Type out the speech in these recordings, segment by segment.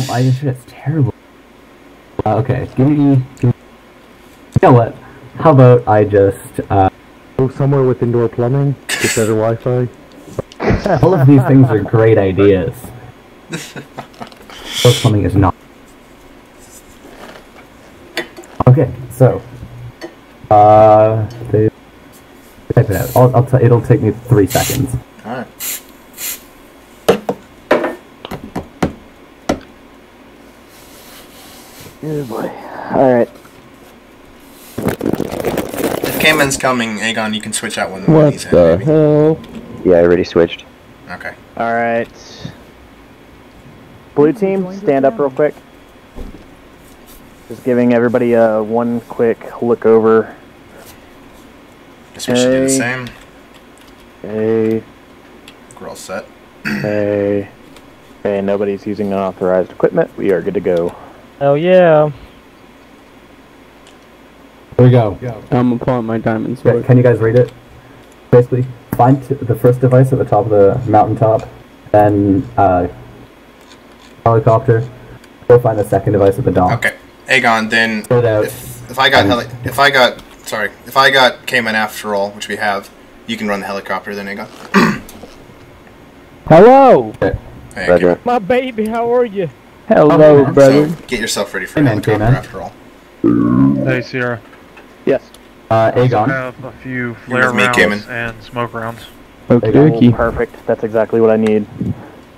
4K modem. Yeah, oh, my internet's terrible. Uh, okay, give me, give me. You know what? How about I just, uh, Go somewhere with indoor plumbing, get better Wi-Fi. all of these things are great ideas. But plumbing is not. Okay, so, uh, they, type it out. I'll, I'll it'll take me three seconds. Alright. Oh boy. Alright. If coming, Aegon, you can switch out when, when What he's in, the maybe. hell? Yeah, I already switched. Okay. Alright. Blue team, stand up real quick. Just giving everybody a one quick look over. Guess we should do the same. Hey, We're all set. hey. Hey, nobody's using unauthorized equipment. We are good to go. Hell yeah. Here we go. I'm gonna pull out my diamond Okay, sword. can you guys read it? Basically, find t- the first device at the top of the mountaintop, then uh, helicopter. Go find the second device at the dock. Okay. Aegon, then out. if, if I got heli- if I got sorry, if I got Cayman after all, which we have, you can run the helicopter then Aegon. Hello! Hey, Roger. My baby, how are you? Hello, Okay. brother. So get yourself ready for Hey, a man, helicopter Cayman. after all. Hey, Sierra. Yes. Uh, I Aegon. have a few flare with me, rounds Cayman. and smoke rounds. Okay, Hey, dokie. Perfect. That's exactly what I need.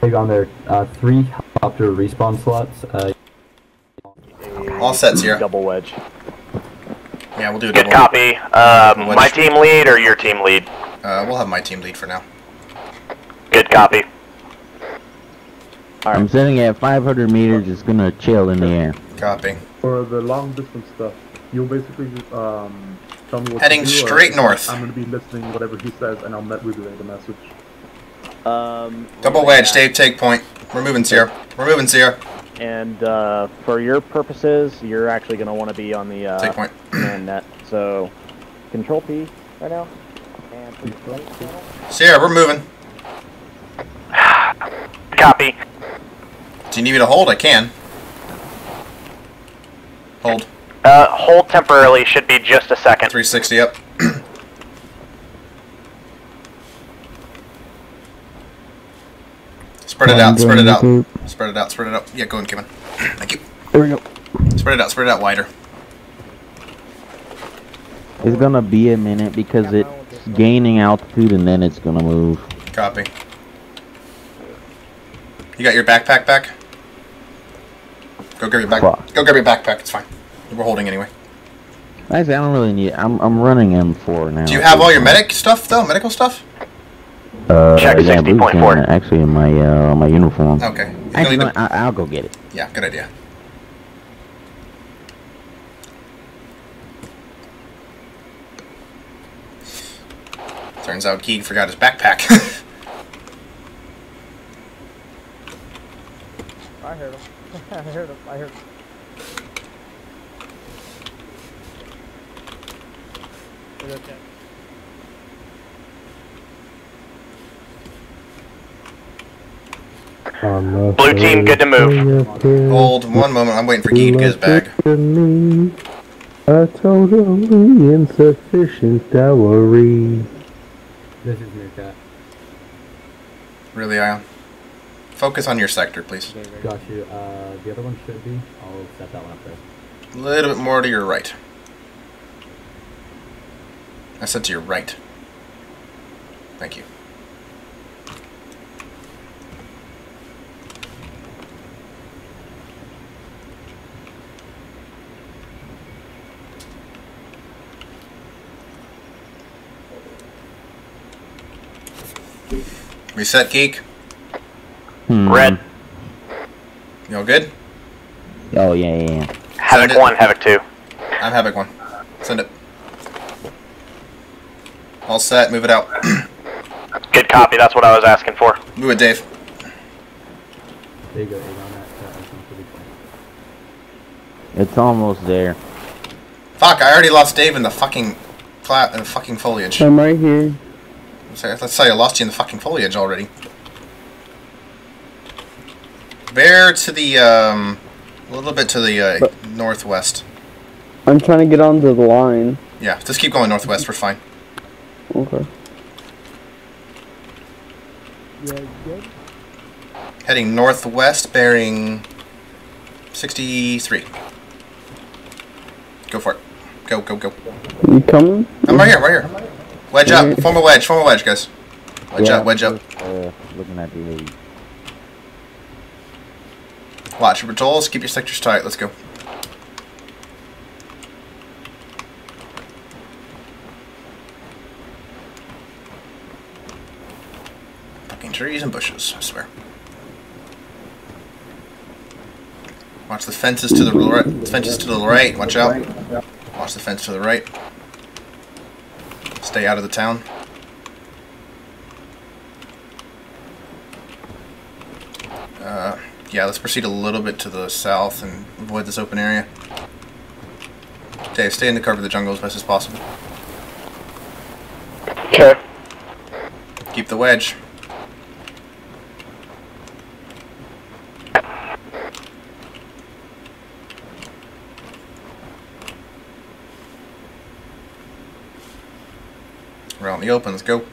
Aegon, there are uh, three helicopter respawn slots. Uh, All set, Sierra. Double wedge. Yeah, we'll do a Good double. copy. Um, What my team lead or your team lead? Uh, we'll have my team lead for now. Good copy. I'm sitting at 500 meters, it's gonna chill in the air. Copy. For the long distance stuff, you'll basically um, tell me what Heading to do. straight north. I'm gonna be listening whatever he says, and I'll met relay the message. Um, Double wedge, Dave. Take point. We're moving, Sierra. We're moving, Sierra. And uh, for your purposes, you're actually going to want to be on the uh, Take point. command net. So, Control P right now. And please right channel. Sierra, we're moving. Copy. Do you need me to hold? I can. Hold. Uh, hold temporarily. Should be just a second. 360 up. spread it out, spread it out. Spread it out, spread it out. Yeah, go in, Kevin. Thank you. There we go. Spread it out, spread it out wider. It's gonna be a minute because it's gaining altitude and then it's gonna move. Copy. You got your backpack back? Go grab your backpack. Go grab your backpack. It's fine. We're holding anyway. Actually, I don't really need. I'm I'm running M4 now. Do you have all your medic stuff though? Medical stuff? Uh, Check yeah, 60.4. Actually, in my uh my uniform. Okay. Actually, need to- I, I'll go get it. Yeah, good idea. Turns out Keeg forgot his backpack. I heard him. I heard him. I heard him. It's okay. Blue team, good to move. Hold one moment. I'm waiting for Keeg to get his bag. A totally insufficient dowry. this is your cat. Really, Ion? Focus on your sector, please. Got you. Uh, the other one should be. I'll set that one up there. A little bit more to your right. I said to your right. Thank you. Reset geek. Hmm. Red. You all good? Oh yeah, yeah. yeah. Havoc it. 1, Havoc 2. I'm Havoc one. Send it. All set. Move it out. Good copy. That's what I was asking for. Move it, Dave. There you go, Aegon. That, that one's pretty fine. It's almost there. Fuck! I already lost Dave in the fucking flat in the fucking foliage. I'm right here. Let's say- let's say I lost you in the fucking foliage already. Bear to the um, a little bit to the uh, northwest. I'm trying to get onto the line. Yeah, just keep going northwest. We're fine. Okay. Yeah, good. Heading northwest, bearing 63. Go for it. Go, go, go. You coming? I'm right here, right here. Wedge up. Form a wedge. Form a wedge, guys. Wedge Yeah, up, wedge up. Uh, looking at the age. Watch your patrols. Keep your sectors tight. Let's go. Trees and bushes, I swear. Watch the fences to the right. Fences to the right. Watch out. Watch the fence to the right. Stay out of the town. Uh, yeah, let's proceed a little bit to the south and avoid this open area. Dave, stay in the cover of the jungle as best as possible. Okay. Keep the wedge. In the open, let's go.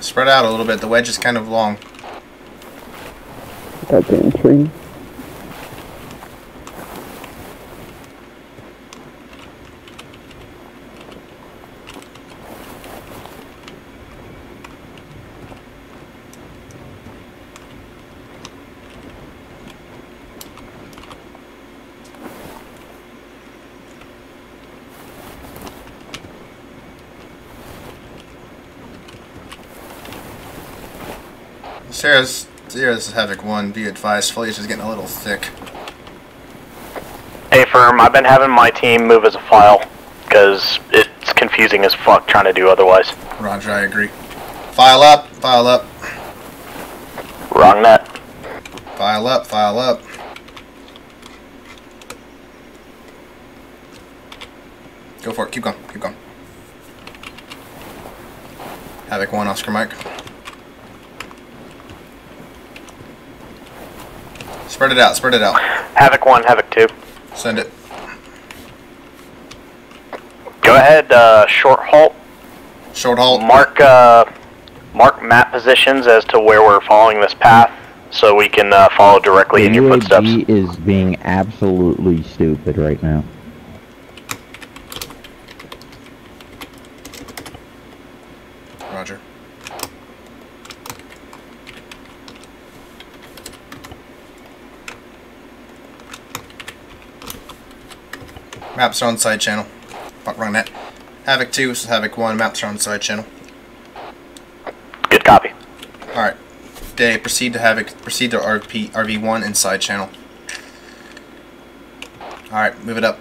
Spread out a little bit, the wedge is kind of long. That damn tree. Sarah's, Sarah's this is Havoc 1, be advised, foliage is getting a little thick. Hey, firm. I've been having my team move as a file because it's confusing as fuck trying to do otherwise. Roger, I agree. File up, file up, Wrong net. file up, file up. Go for it, keep going, keep going. Havoc 1, Oscar Mike. Spread it out, spread it out. Havoc 1, Havoc 2. Send it. Go ahead, uh, short halt. Short halt. Mark, uh, mark map positions as to where we're following this path so we can uh, follow directly The in your footsteps. UAV is being absolutely stupid right now. Roger. Maps are on side channel. Fuck wrong net. Havoc 2, this is Havoc 1, maps are on side channel. Good copy. Alright. Day, proceed to Havoc proceed to RP RV one and side channel. Alright, move it up.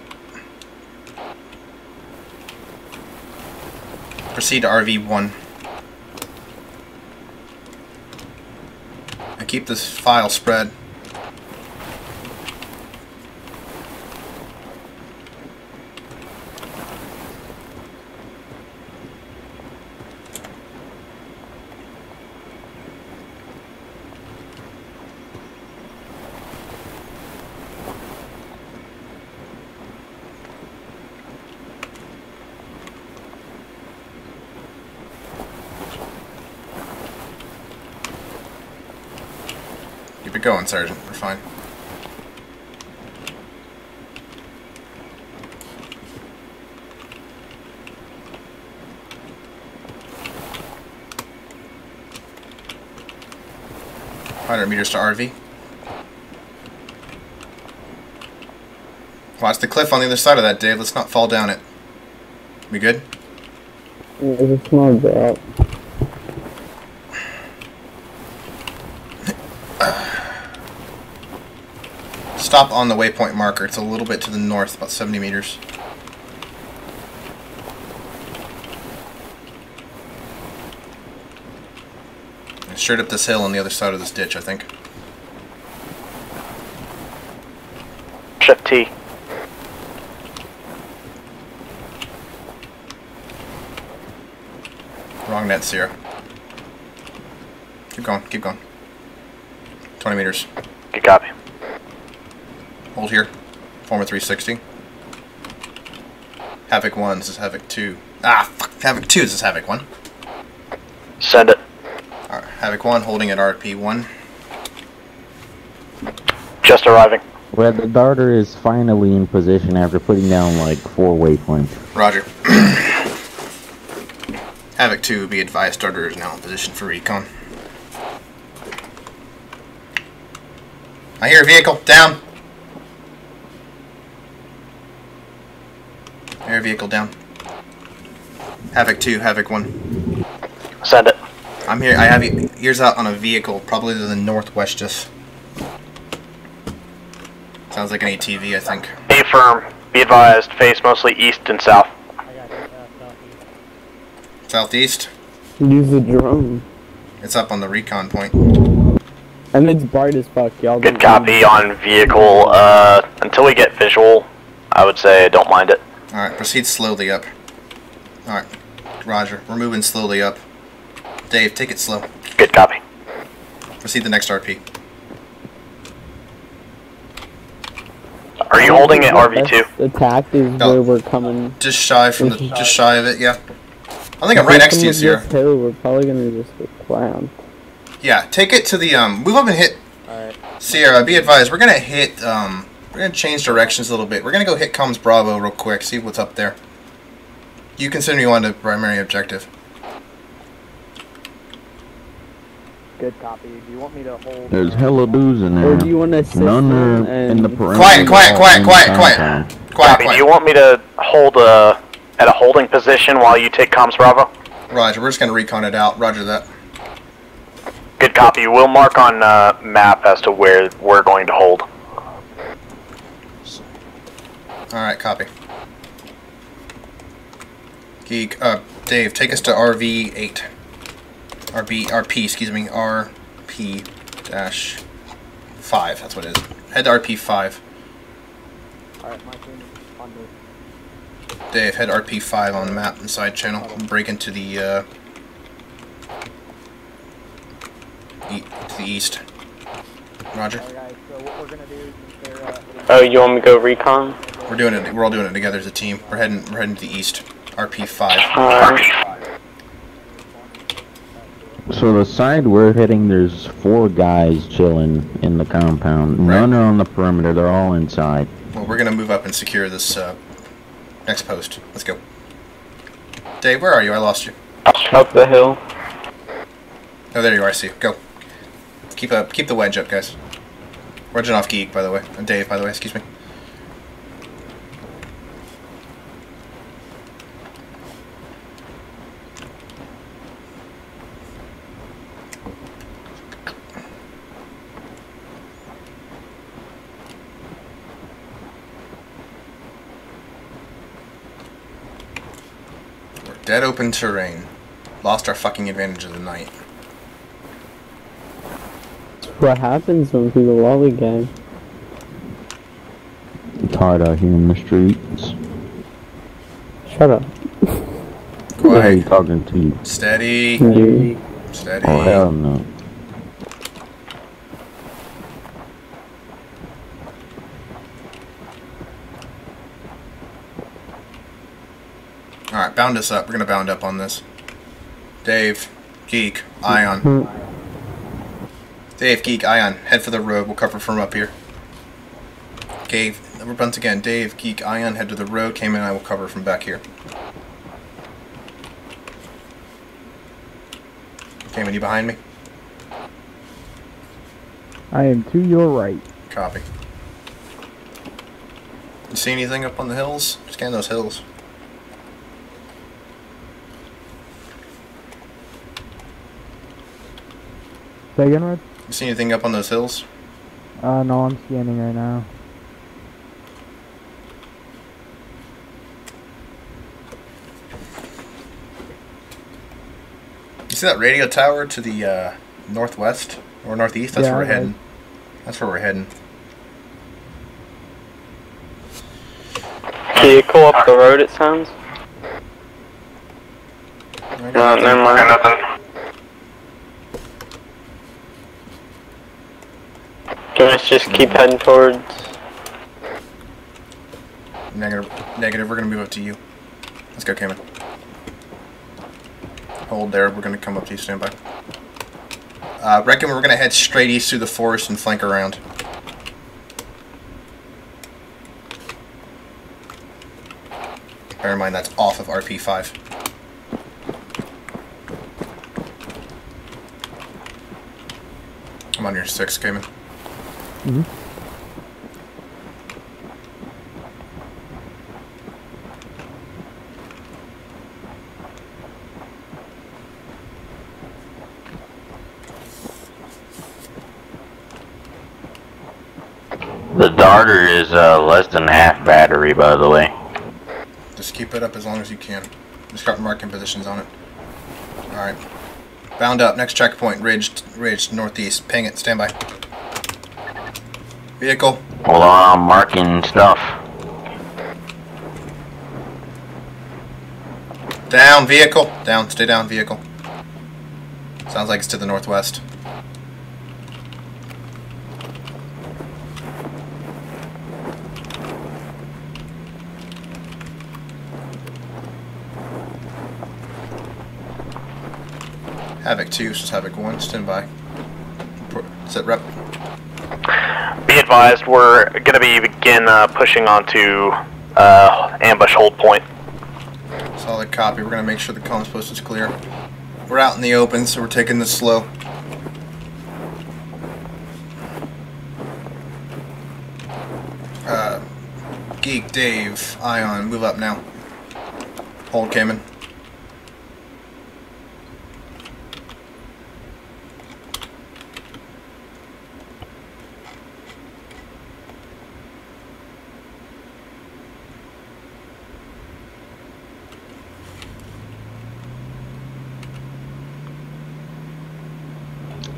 Proceed to RV one. And keep this file spread. Keep it going, Sergeant. We're fine. Hundred meters to RV. Watch the cliff on the other side of that, Dave. Let's not fall down it. We good? It's not about. Stop on the waypoint marker. It's a little bit to the north, about 70 meters. Straight up this hill on the other side of this ditch, I think. Shift T. Wrong net, Sierra. Keep going, keep going. 20 meters. Good copy. Hold here. Form a 360. Havoc 1, this is Havoc 2. Ah, fuck, Havoc 2, this is Havoc 1. Send it. Alright, Havoc 1 holding at RP 1. Just arriving. Well, the darter is finally in position after putting down like four waypoints. Roger. Havoc 2, be advised, darter is now in position for recon. I hear a vehicle, down. Air vehicle down. Havoc 2, Havoc 1. Send it. I'm here, I have e- ears out on a vehicle, probably to the northwest just. Sounds like an ATV, I think. A firm. Be advised. Face mostly east and south. Southeast. Use the drone. It's up on the recon point. And it's bright as fuck, y'all. Good copy on vehicle. Uh, until we get visual, I would say don't mind it. Alright, proceed slowly up. Alright, Roger. We're moving slowly up. Dave, take it slow. Good copy. Proceed the next RP. Are you holding at RV2? The attack is No. where we're coming. Just shy from the, just shy of it, yeah. I think I'm right next to you, If we Sierra. come up this hill, we're probably gonna just get clowned. Yeah, take it to the, um, move up and hit. Sierra, be advised, we're gonna hit, um, we're gonna change directions a little bit. We're gonna go hit Coms Bravo real quick, see what's up there. You consider you on the primary objective. Good copy. Do you want me to hold? There's hella dudes in Or there. do you want to assist None them are in the and perimeter. Quiet, quiet, all quiet, quiet, quiet. compound. Quiet, Do you want me to hold uh, at a holding position while you take comms Bravo? Roger, we're just gonna recon it out. Roger that. Good copy. We'll mark on uh, map as to where we're going to hold. Alright, copy. Geek, uh, Dave, take us to RV8. RB, RP, excuse me, RP dash 5, that's what it is. Head to RP5. Alright, my on Dave, head RP5 on the map and side channel. Break into the, uh, e to the east. Roger. Alright guys, so what we're gonna do is they're uh, hitting Oh, you want me to go recon? We're doing it, we're all doing it together as a team. We're heading, we're heading to the east. RP5. Alright. So the side we're hitting, there's four guys chilling in the compound. None are on the perimeter. They're all inside. Well, we're gonna move up and secure this, uh, next post. Let's go. Dave, where are you? I lost you. Up the hill. Oh, there you are. I see you. Go. Keep up. Keep the wedge up, guys. Off Geek, by the way. And Dave, by the way. Excuse me. We're dead open terrain. Lost our fucking advantage of the night. What happens when people lollygag? It's hard out here in the streets. Shut up. Who are you talking to? Steady. Dude. Steady. Oh hell no. Alright, bound us up. We're gonna bound up on this. Dave, Geek, Ion. Mm-hmm. Dave, Geek, Ion. Head for the road. We'll cover from up here. Dave, once again, Dave, Geek, Ion, head to the road. Cayman, I will cover from back here. Cayman, you behind me? I am to your right. Copy. You see anything up on the hills? Scan those hills. Say again, Red? You see anything up on those hills? Uh, no, I'm scanning right now. You see that radio tower to the uh, northwest or northeast? That's Yeah, where we're I heading. That's where we're heading. Vehicle up the road, it sounds. Right I got No, never mind. nothing. Just keep heading towards? Negative. Negative. We're gonna move up to you. Let's go, Cayman. Hold there. We're gonna come up to you. Stand by. Uh, reckon we're gonna head straight east through the forest and flank around. Bear in mind that's off of RP5. I'm on your six, Cayman. The darter is uh, less than half battery, by the way. Just keep it up as long as you can. Just start marking positions on it. Alright. Bound up. Next checkpoint. Ridge, ridge, northeast. Ping it. Stand by. Vehicle. Hold on, I'm marking stuff. Down. Vehicle. Down. Stay down. Vehicle. Sounds like it's to the northwest. Havoc 2, this is Havoc 1, stand by. Set rep. Advised, we're going to be begin uh, pushing onto uh, ambush hold point. Solid copy. We're gonna make sure the comms post is clear. We're out in the open, so we're taking this slow. Uh, Geek, Dave, Ion, move up now. Hold Cayman.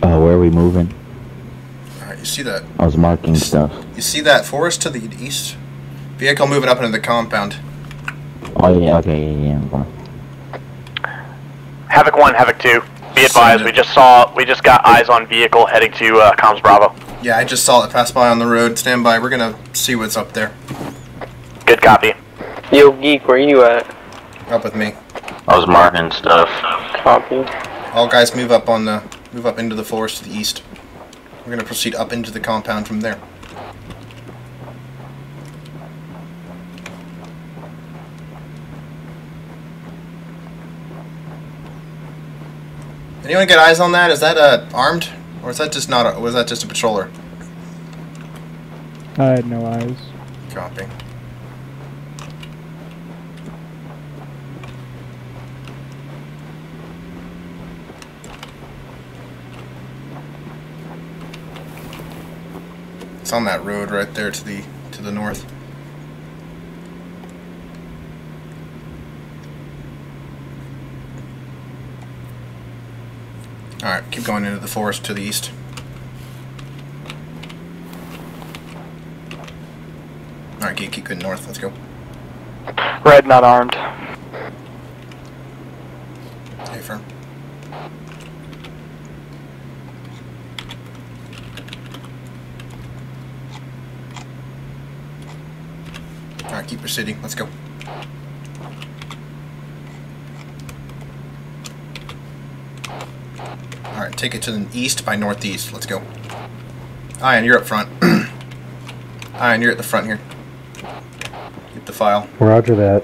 Uh, where are we moving? Alright, you see that? I was marking stuff. You see that forest to the east? Vehicle moving up into the compound. Oh yeah, okay, yeah, yeah. I'm going. Havoc 1, Havoc 2. Be advised, we just saw, we just got eyes on vehicle heading to uh, comms Bravo. Yeah, I just saw it pass by on the road. Stand by. We're gonna see what's up there. Good copy. Yo, geek, where you at? Up with me. I was marking stuff. Copy. All guys, move up on the move up into the forest to the east. We're gonna proceed up into the compound from there. Anyone get eyes on that? Is that uh, armed, or is that just not? A, was that just a patroller? I had no eyes. Copy. It's on that road right there to the to the north. All right, keep going into the forest to the east. All right, keep keep going north. Let's go. Red, not armed. Hey, firm. Alright, keep proceeding. Let's go. Alright, take it to the east by northeast. Let's go. Ian, you're up front. Ian, you're at the front here. Get the file. Roger that.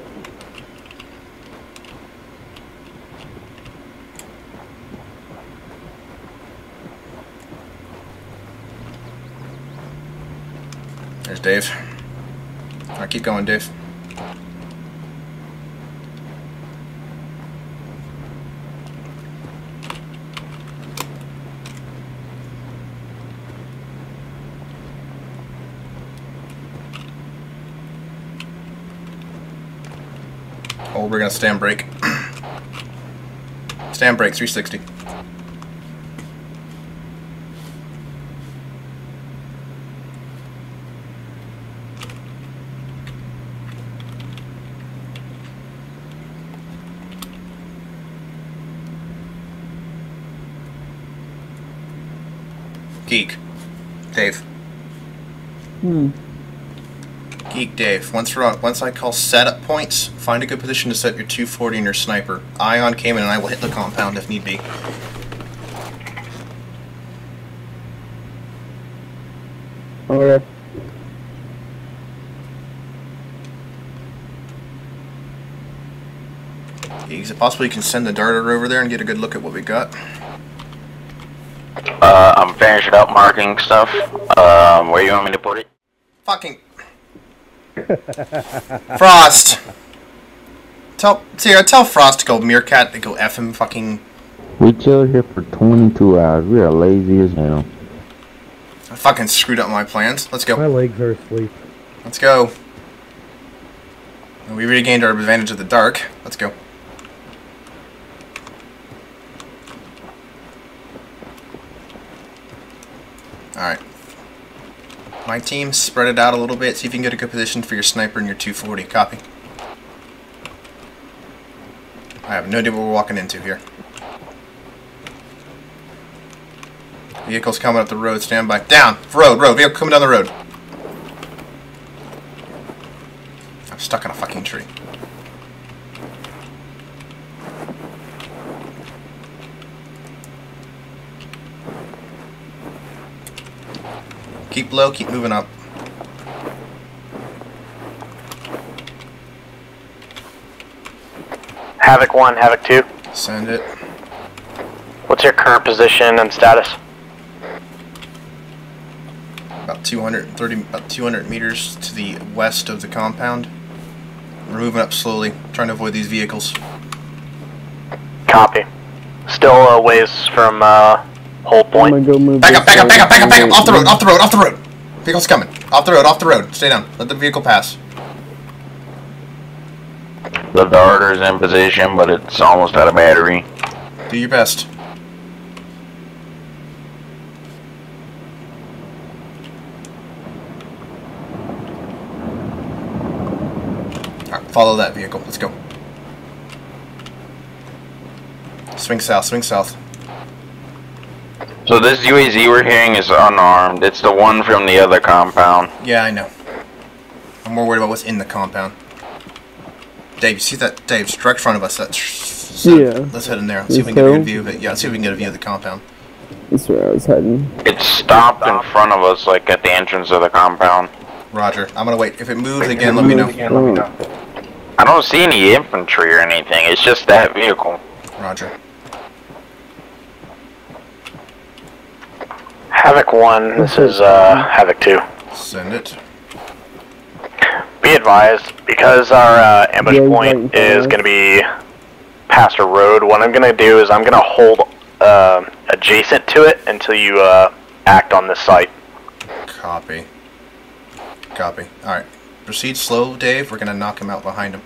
There's Dave. Keep going, Dave. Oh, we're gonna stand break. stand break, 360. Geek. Dave. Hmm. Geek Dave. Once we're on, once I call setup points, find a good position to set your 240 and your sniper. Ion came in and I will hit the compound if need be. Okay. Is it possible you can send the darter over there and get a good look at what we got? Uh, I'm finishing up marking stuff. Um, where you want me to put it? Fucking Frost. Tell Sierra, tell Frost to go meerkat to go f him fucking. We chilled here for 22 hours. We are lazy as hell. I fucking screwed up my plans. Let's go. My legs are asleep. Let's go. We regained our advantage of the dark. Let's go. Alright. My team, spread it out a little bit. See if you can get a good position for your sniper and your 240. Copy. I have no idea what we're walking into here. Vehicles coming up the road. Stand by. Down. Road, road. Vehicle coming down the road. I'm stuck in a fucking tree. Keep low, keep moving up. Havoc 1, Havoc 2. Send it. What's your current position and status? About 230, about 200 meters to the west of the compound. We're moving up slowly, trying to avoid these vehicles. Copy. Still a ways from uh, hold point. go move. Back up, back up, back up, back up, back up! Off the road, off the road, off the road! Vehicle's coming. Off the road, off the road. Stay down. Let the vehicle pass. The darter's in position, but it's almost out of battery. Do your best. Alright, follow that vehicle. Let's go. Swing south, swing south. So this UAZ we're hearing is unarmed. It's the one from the other compound. Yeah, I know. I'm more worried about what's in the compound. Dave, you see that? Dave, it's direct front of us. That's So Yeah. Let's head in there. Let's see if we can get a good view of it. Yeah, let's see if we can get a view of the compound. That's where I was heading. It stopped in front of us, like at the entrance of the compound. Roger. I'm gonna wait. If it moves again, let me know. I don't see any infantry or anything. It's just that vehicle. Roger. Havoc 1, this is uh, Havoc 2. Send it. Be advised, because our uh, ambush Yeah, point is going to be past a road, what I'm going to do is I'm going to hold uh, adjacent to it until you uh, act on this site. Copy. Copy. Alright. Proceed slow, Dave. We're gonna knock him out behind him.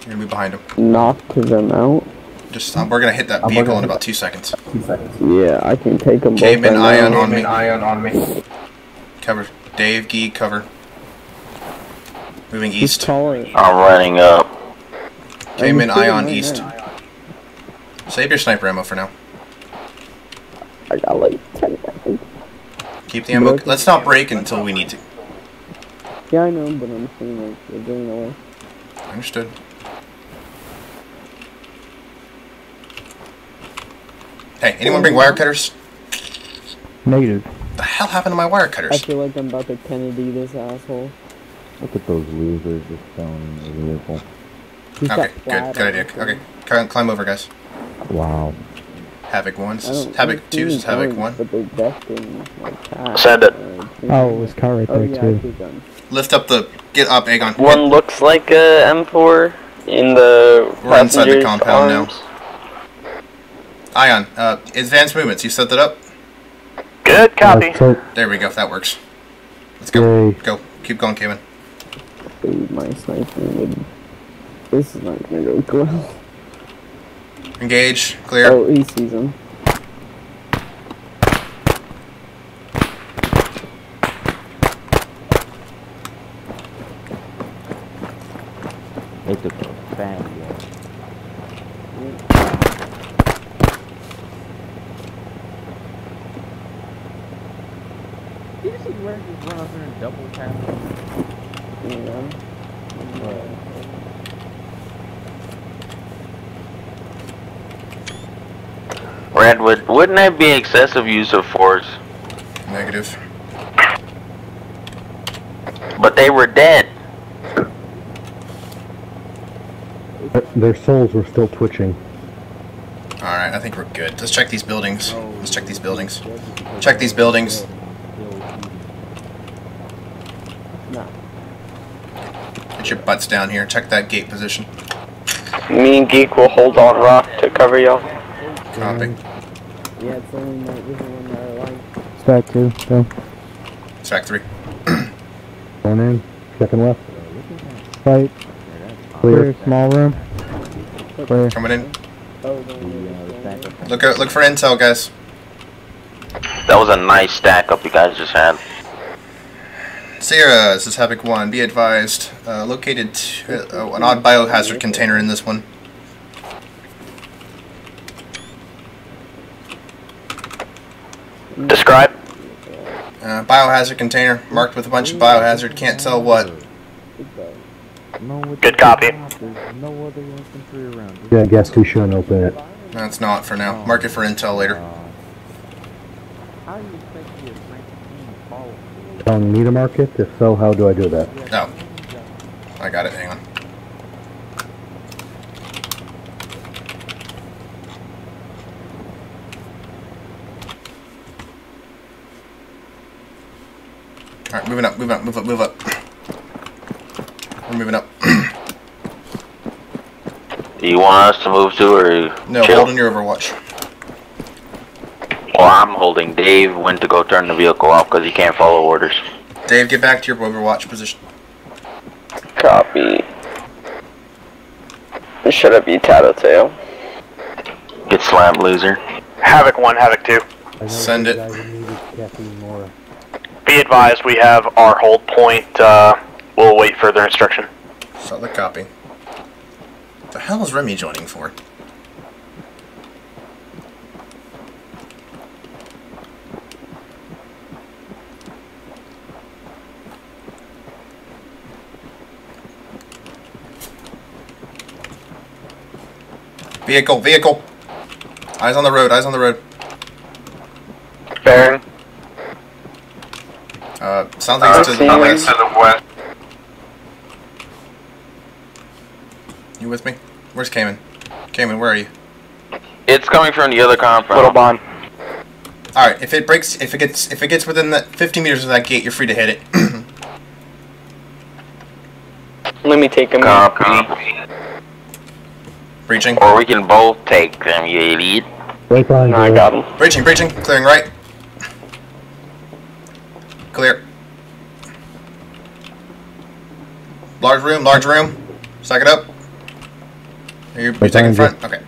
You're gonna be behind him. Knock them out. Just, um, we're gonna hit that I'm vehicle gonna in about two seconds. Two seconds. Yeah, I can take them both. Caveman right ion now. on me. Ion on me. Cover. Dave, Gee, cover. Moving east. calling. I'm running up. Caveman shooting ion right east. now. Save your sniper ammo for now. I got like 10 seconds. Keep the ammo. Let's not break until we need to. Yeah, I know, but I'm saying like they're doing away. Understood. Hey, anyone bring wire cutters? Negative. The hell happened to my wire cutters? I feel like I'm about to Kennedy this asshole. Look at those losers just selling the vehicle. He's Okay, got good, good idea. him. Okay, climb, climb over, guys. Wow. Havoc one. I Havoc two is Havoc one. But they're destined like that. Send it. Oh, it was car right oh, there yeah, too. I see guns. Lift up the. Get up, Aegon. One looks like a M4 in the We're inside the passenger's compound now. Arms. Ion, uh, advanced movements. You set that up? Good copy. There we go. That works. Let's go. Yay. Go. Keep going, Cayman. Dude, my sniper would. This is not gonna go well. Engage. Clear. Oh, he sees him. It's a bang, yeah. swear just run up there and double tap Yeah. Redwood, wouldn't that be excessive use of force? Negative. But they were dead. Their souls were still twitching. Alright, I think we're good. Let's check these buildings. Let's check these buildings. Check these buildings. No. Get your butts down here. Check that gate position. Me and Geek will hold on rock to cover y'all. Copy. Yeah, it's only night vision when they're alive. Stack two, go. Stack three. Going in, checking left. Right. Clear, small room. Clear. Coming in. Oh. Look out, look for intel, guys. That was a nice stack up you guys just had. Sierra, this is Havoc 1. Be advised, uh, located t- uh, an odd biohazard container in this one. Describe. Uh, biohazard container marked with a bunch of biohazard. Can't tell what. Good copy. no other infantry around. Yeah, I guess we shouldn't open it. That's not for now. Mark it for intel later. How do you expect me to to follow? Telling me to mark it? If so, how do I do that? No. I got it. Hang on. Alright, moving up, moving up, move up, move up. We're moving up. Do you want us to move to or No, chill? hold on your overwatch. Well, I'm holding. Dave went to go turn the vehicle off because he can't follow orders. Dave, get back to your overwatch position. Copy. Shut up, you tattletale. Get slammed, loser. Havoc 1, Havoc 2. Send it. Be advised, we have our hold point. Uh, we'll await further instruction. Solid copy. What the hell is Remy joining for? Vehicle, vehicle. Eyes on the road, eyes on the road. Baron. Uh, sounds like it's to the west. To the west. You with me? Where's Cayman? Cayman, where are you? It's coming from the other compound. Little Bond. All right. If it breaks, if it gets, if it gets within that 50 meters of that gate, you're free to hit it. Let me take him Copy. Breaching, Or we can both take them, you idiot. Right behind No, I got him. breaching, breaching. Clearing right. Clear. Large room, large room. Stack it up. Are you, you Right taking behind front? Okay.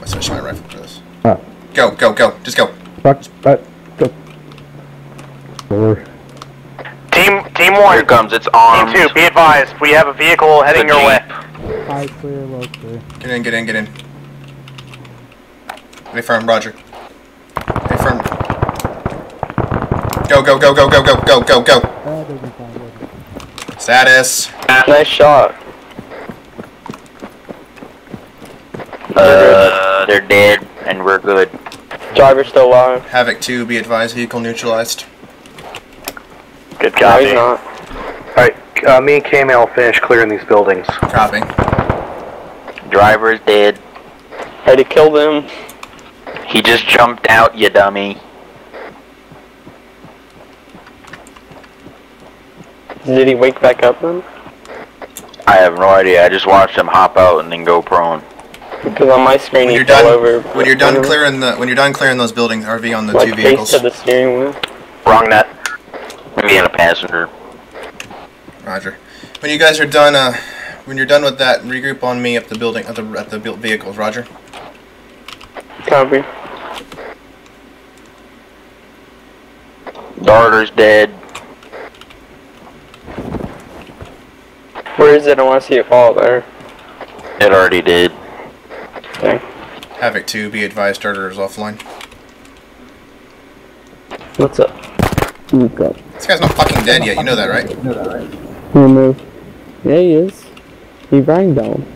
Let's switch my rifle for this. Ah. Go, go, go. Just go. Back, back, go. Forward. Team, team 1. it comes. It's Team 2, be advised, we have a vehicle heading The your way. Jeep. High clear, low clear. Get in, get in, get in. Stay firm, Roger. Stay firm. Go, go, go, go, go, go, go, go, go. That doesn't sound good. Status. Nice shot. Uh, they're dead, and we're good. Driver's still alive. Havoc 2, be advised, vehicle neutralized. Good No, copy. he's not. Alright, uh, me and K-Man will finish clearing these buildings. Copy. Driver's dead. Had to kill them. He just jumped out, you dummy. Did he wake back up then? I have no idea. I just watched him hop out and then go prone. Because on my screen When he you're fell done, over. when you're done clearing the, when you're done clearing those buildings, RV on the like two face vehicles. to the steering wheel. Wrong net. Maybe in a passenger. Roger. When you guys are done, uh, when you're done with that, regroup on me up the building, at the at the built vehicles. Roger. Copy. Darter's dead. Where is it? I want to see it fall there. It already did. Okay. Havoc 2, be advised, Darter is offline. What's up? Sneak up. This guy's not fucking dead yet. You know that, right? He'll move. Yeah, he is. He rang down.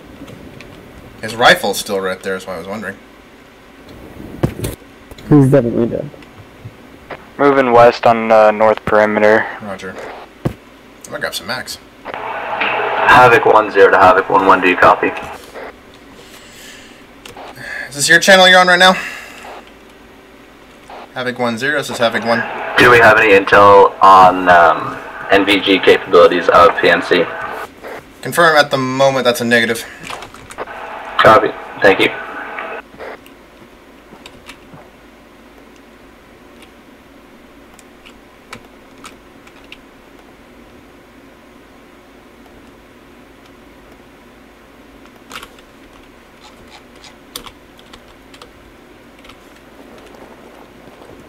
His rifle's still right there. Is why I was wondering. He's definitely dead. Moving west on uh, north perimeter. Roger. I'm gonna grab some max. Havoc 1 0 to Havoc 1 1, do you copy? Is this your channel you're on right now? Havoc 1 0, this is Havoc 1. Do we have any intel on um, NVG capabilities of PMC? Confirm at the moment that's a negative. Copy. Thank you.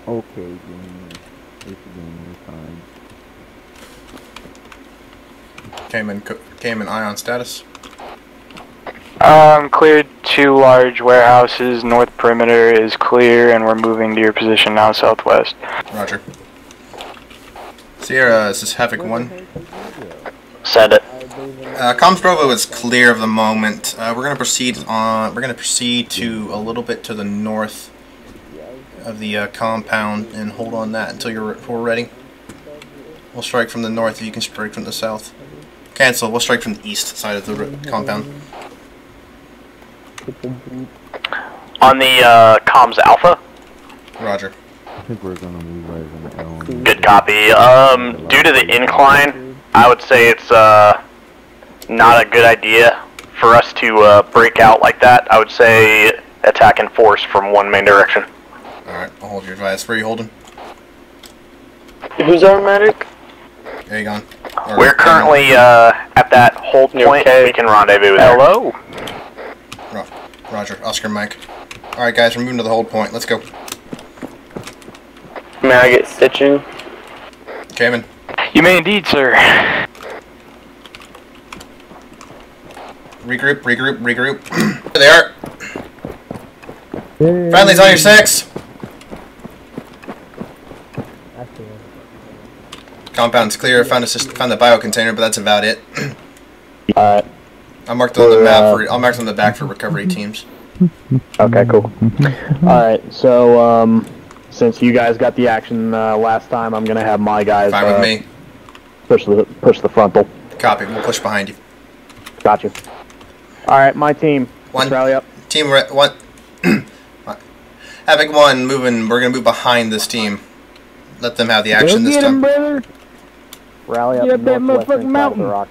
Okay, game. This game is fine. Cayman, co- Cayman ion status. Um, cleared two large warehouses. North perimeter is clear, and we're moving to your position now, southwest. Roger. Sierra, this is Havoc 1. Send it. Uh, Comms Bravo is clear of the moment. Uh, we're gonna proceed on. We're gonna proceed to a little bit to the north of the uh, compound and hold on that until you're we're ready. We'll strike from the north if you can strike from the south. Cancel. We'll strike from the east side of the compound. On the uh, comms alpha. Roger. I think we're gonna move right in L. Good copy. Um, due to the incline, I would say it's uh not a good idea for us to uh, break out like that. I would say attack in force from one main direction. Alright, I'll hold your advice. Where are you holding? Who's our medic? There you gone. Or- We're currently uh, at that hold point. We can rendezvous there. Hello. Ro- Roger. Oscar Mike. Alright, guys, we're moving to the hold point. Let's go. May I get stitching? Cayman. You may indeed, sir. Regroup, regroup, regroup. there they are. Friendly's on your six. Compound's clear. Found a found the bio container, but that's about it. Alright. I marked on the map uh, for I'll mark it on the back for recovery teams. Okay, cool. Alright, so, um, since you guys got the action uh, last time, I'm gonna have my guys Fine uh, with me. push the push the frontal. Copy. We'll push behind you. Got you. Alright, my team. One. Rally up. Team re- one. Epic one moving. We're gonna move behind this team. Let them have the action this time. brother. Rally up Get up that motherfucking side the mountain. rock.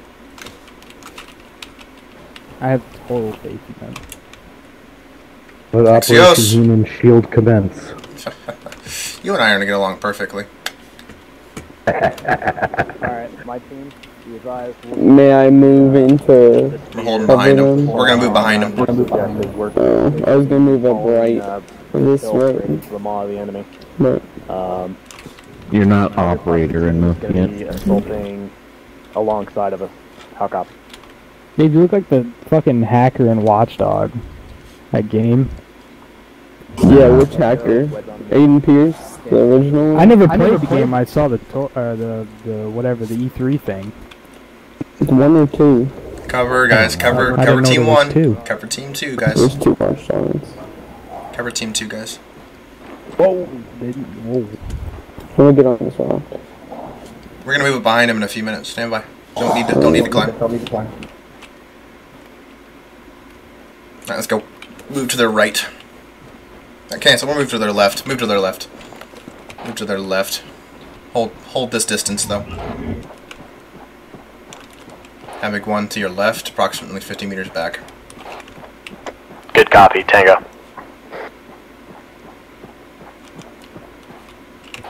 I have total faith in them. Let Axios. Operation Human Shield commence. You and I are gonna get along perfectly. Alright, my team. Be advised. May I move into? We're holding behind Cover them. them. We're gonna move behind him. Suggested we're Oh, I was gonna move up right uh, this infiltrating way, the maw of the enemy. but Um, You're not operator and move gonna be yet. assaulting alongside of us. How copy? Dave, you look like the fucking hacker in Watchdog. That game. Yeah, which hacker? Aiden Pearce, the original. I never played the game. I saw the to- uh, the the whatever the E3 thing. It's One or two. Cover, guys. Cover. I Cover didn't know team one. two. Cover team two, guys. There's two Watch Dogs. Cover team two, guys. Whoa! Didn't, whoa. Let me get on this one. We're gonna move behind him in a few minutes. Stand by. Don't need to. Don't need to climb. All right, let's go. Move to their right. Okay, so We'll move to their left. Move to their left. Move to their left. Hold. Hold this distance though. Havoc one to your left, approximately 50 meters back. Good copy, Tango.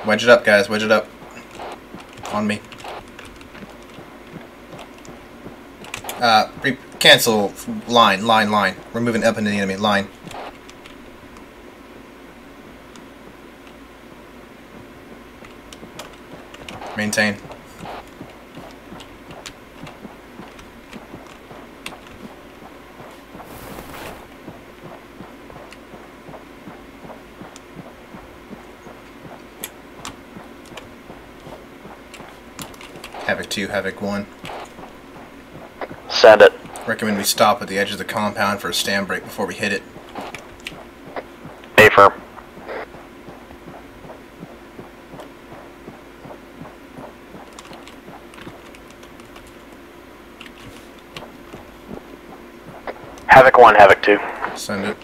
Wedge it up, guys. Wedge it up. On me. Uh, cancel. Line, line, line. We're moving up into the enemy. Line. Maintain. Havoc 2, Havoc 1. Send it. Recommend we stop at the edge of the compound for a stand break before we hit it. A firm. Havoc 1, Havoc 2. Send it.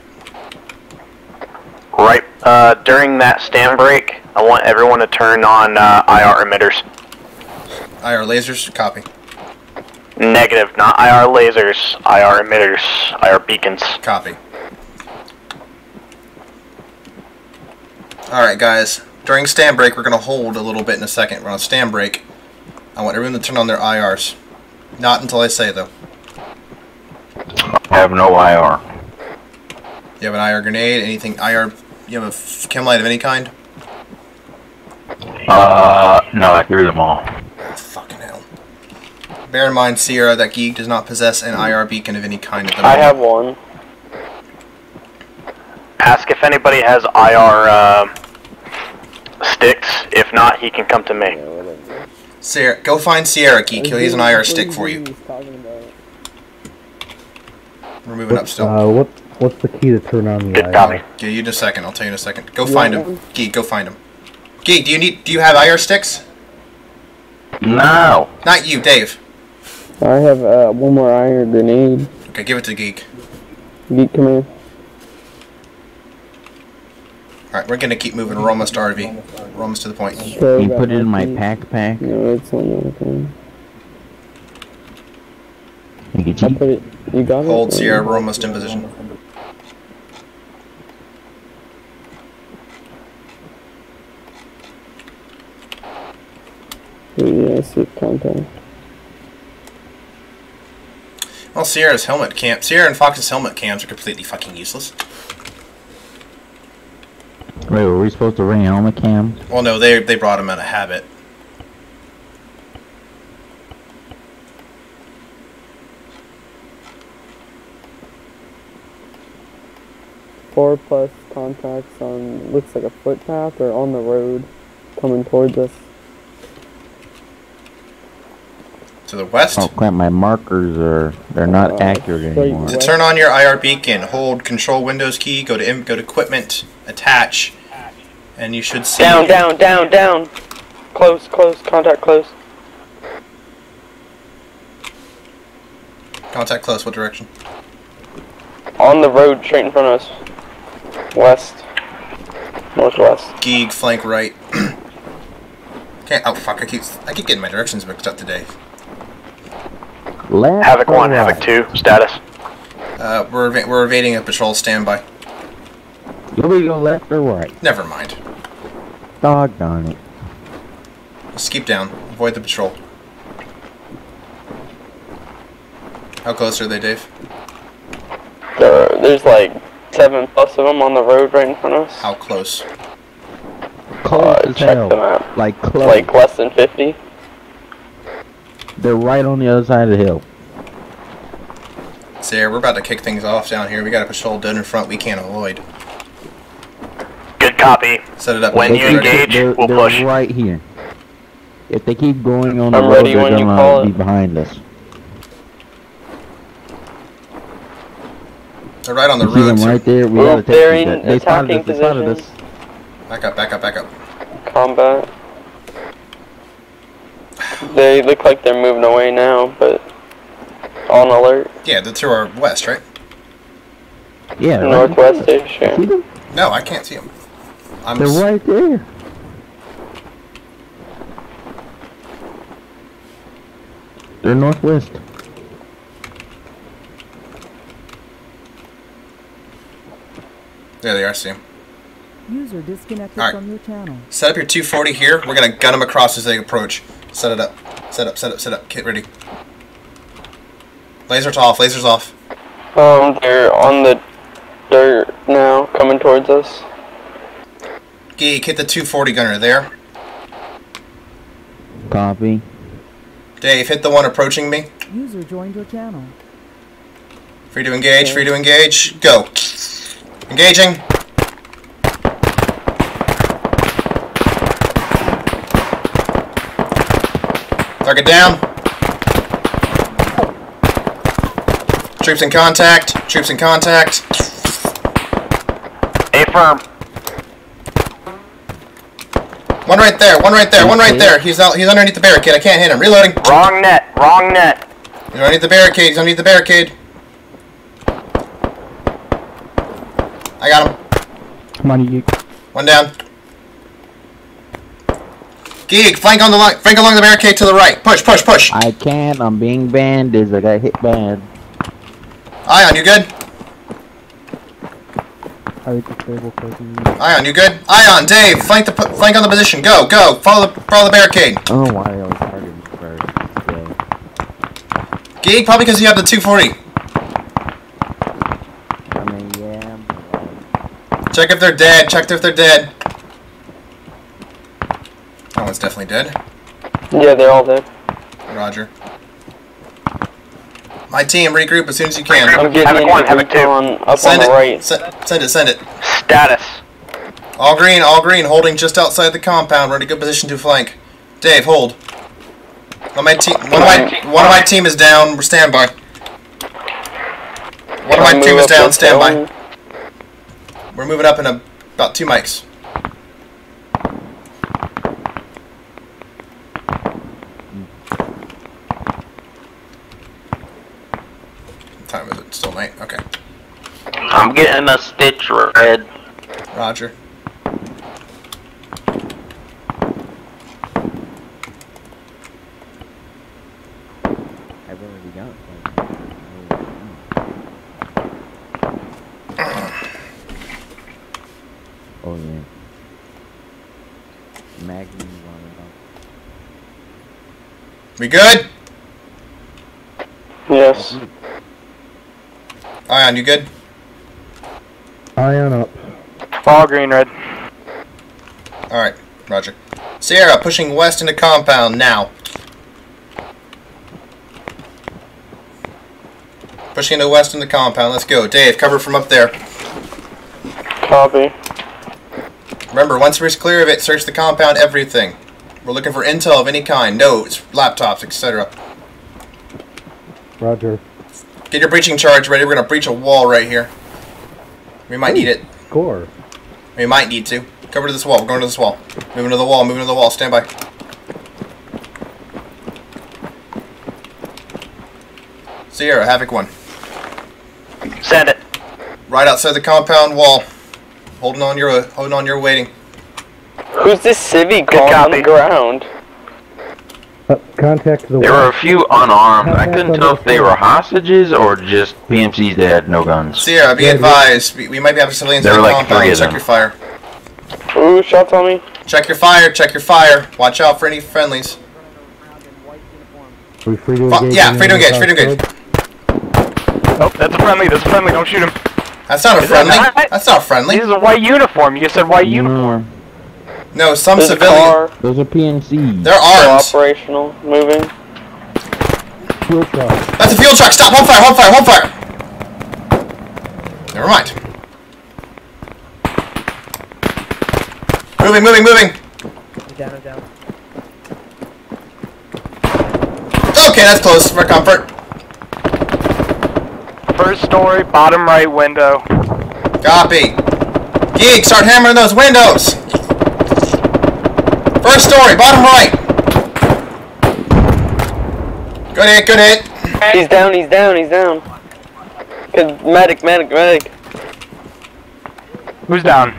Right. Uh, during that stand break, I want everyone to turn on uh, IR emitters. IR lasers, copy. Negative, not IR lasers, IR emitters, IR beacons. Copy. Alright, guys. During stand break, we're going to hold a little bit in a second. We're on stand break. I want everyone to turn on their IRs. Not until I say, though. I have no IR. You have an IR grenade? Anything IR? You have a chem light of any kind? Uh, no, I threw them all. Fucking hell. Bear in mind, Sierra, that geek does not possess an IR beacon of any kind at the I have one. Ask if anybody has IR uh, sticks. If not, he can come to me. Sierra, go find Sierra, geek. He has an IR stick for you. We're moving up still. Uh, what what's the key to turn on the Good IR? copy. Give you just a second. I'll tell you in a second. Go find him, geek. Go find him. Geek, do you need? Do you have IR sticks? No. Not you, Dave. I have uh, one more IR grenade. Okay, give it to geek. Geek, come here. All right, we're gonna keep moving. We're almost to RV. We're almost to the point. Okay, You put it in my key. pack pack. No, it's on the other thing. You get I you. put it. You got it. Hold Sierra. We're almost in position. Yeah, I see contact. Well, Sierra's helmet cam. Sierra and Fox's helmet cams are completely fucking useless. Wait, were we supposed to bring helmet cam? Well, no, they they brought him out of habit. Four plus contacts on looks like a footpath or on the road, coming towards us. To the west. Oh crap, my markers are they're not Uh, accurate straight anymore. To turn on your IR beacon, hold Control Windows key. Go to go to Equipment, Attach, and you should see. Down, down, down, down. Close, close, contact close. Contact close. What direction? On the road straight in front of us. West. Northwest. Geek, flank right. Can't. Oh fuck! I keep I keep getting my directions mixed up today. Left Havoc 1, right? Havoc 2, status. Uh, we're eva- we're evading a patrol standby. You want me to go left or right? Never mind. Doggone it. Just keep down. Avoid the patrol. How close are they, Dave? There, there's like seven plus of them on the road right in front of us. How close? Close Uh, check hell. the map. Like close. Like less than 50. They're right on the other side of the hill. Sierra, we're about to kick things off down here. We got a patrol dead in front we can't avoid. Good copy. Set it up. When you engage, they're, we'll they're push. right here. If they keep going on the I'm road, they're gonna be it. behind us. They're right on the You see road. them right there. We Move, gotta take they're these in guys. They spotted attacking us. They spotted us. position. Back up, back up, back up. Combat. They look like they're moving away now, but on alert. Yeah, they're to our west, right? Yeah, right Northwest there. ish. See them? No, I can't see them. I'm They're s- right there. They're northwest. There they are, see 'em. User disconnected Alright. from your channel. Set up your 240 here. We're gonna gun them across as they approach. Set it up. Set up, set up, set up. Get ready. Lasers off, lasers off. Um, they're on the dirt now, coming towards us. Geek, hit the 240 gunner there. Copy. Dave, hit the one approaching me. User joined your channel. Free to engage, free to engage. Go. Engaging. Target down. Troops in contact. Troops in contact. A firm. One right there. One right there. One right there. He's out. He's underneath the barricade. I can't hit him. Reloading. Wrong net. Wrong net. He's underneath the barricade. He's underneath the barricade. I got him. Come on, you. One down. Geek, flank on the line. Flank along the barricade to the right. Push, push, push. I can't. I'm being bandaged. I got hit bad. Ion, you good? I like the stable cookie. Ion, you good? Ion, Dave, flank the flank on the position. Go, go. Follow the follow the barricade. Oh, why I always target me first. Yeah. Geek, probably because you have the 240. I mean, yeah. Check if they're dead. Check if they're dead. Oh, that one's definitely dead. Yeah, they're all dead. Roger. My team, regroup as soon as you can. I'm getting Havoc into one, Havoc two. recon up Send on it. the right. Send, send it. Send it. Status. All green. All green. Holding just outside the compound. We're in a good position to flank. Dave, hold. One of my team. One of my one of my team is down. We're standby. One of my team is down. this Standby. We're moving up in a, about two mics. What time is it? Still night? Okay. I'm getting a stitch red. Roger. I've already got Oh, yeah. Magnum. We good? Yes. Ion, you good? Ion up. All green, red. Alright, Roger. Sierra, pushing west into compound now. Pushing into west into compound, let's go. Dave, cover from up there. Copy. Remember, once we're clear of it, search the compound, everything. We're looking for intel of any kind, notes, laptops, etc. Roger. Get your breaching charge ready, we're gonna breach a wall right here. We might need it. Score. We might need to. Cover to this wall, we're going to this wall. Moving to the wall, moving to the wall, stand by. Sierra, Havoc 1. Send it. Right outside the compound wall. Holding on your holding on your waiting. Who's this civvy crawling on the ground? Contact the There were a few unarmed. I couldn't tell if they were hostages or just PMCs that had no guns. Sierra, be advised. We, we might be after civilians in There the were like three of Check your fire. Ooh, shots on me. Check your fire, check your fire. Watch out for any friendlies. Are we free to engage? yeah, in free to the engage, free to engage. Oh, that's a friendly. That's a friendly. Don't shoot him. That's not a Is that friendly. not- That's not friendly. This is a white uniform. You just said white uniform. No, some There's a civilian. car. Those are PMCs. They're armed. Operational. Moving. Fuel truck. That's a fuel truck. Stop. Hold fire. Hold fire. Hold fire. Never mind. Moving, moving, moving. Down, down. Okay, that's close for comfort. First story, bottom right window. Copy. Geek, start hammering those windows. First story, bottom right. Good hit, good hit. He's down, he's down, he's down. Good medic, medic, medic. Who's down?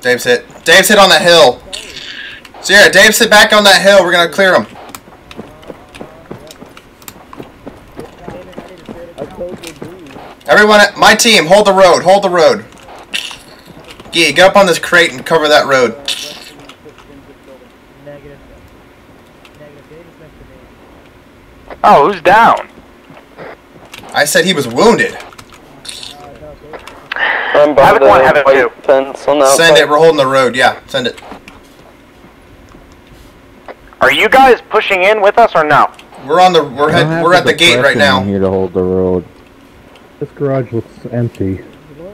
Dave's hit. Dave's hit on that hill. Sierra, Dave's hit back on that hill. We're gonna clear him. Everyone, my team, hold the road. Hold the road. Gee, get up on this crate and cover that road. Oh, who's down? I said he was wounded. I'm by the one, Havoc white two. fence on Send it. We're holding the road. Yeah, send it. Are you guys pushing in with us or no? We're on the. We're I don't head, have We're at the gate right now. Here to hold the road. This garage looks empty.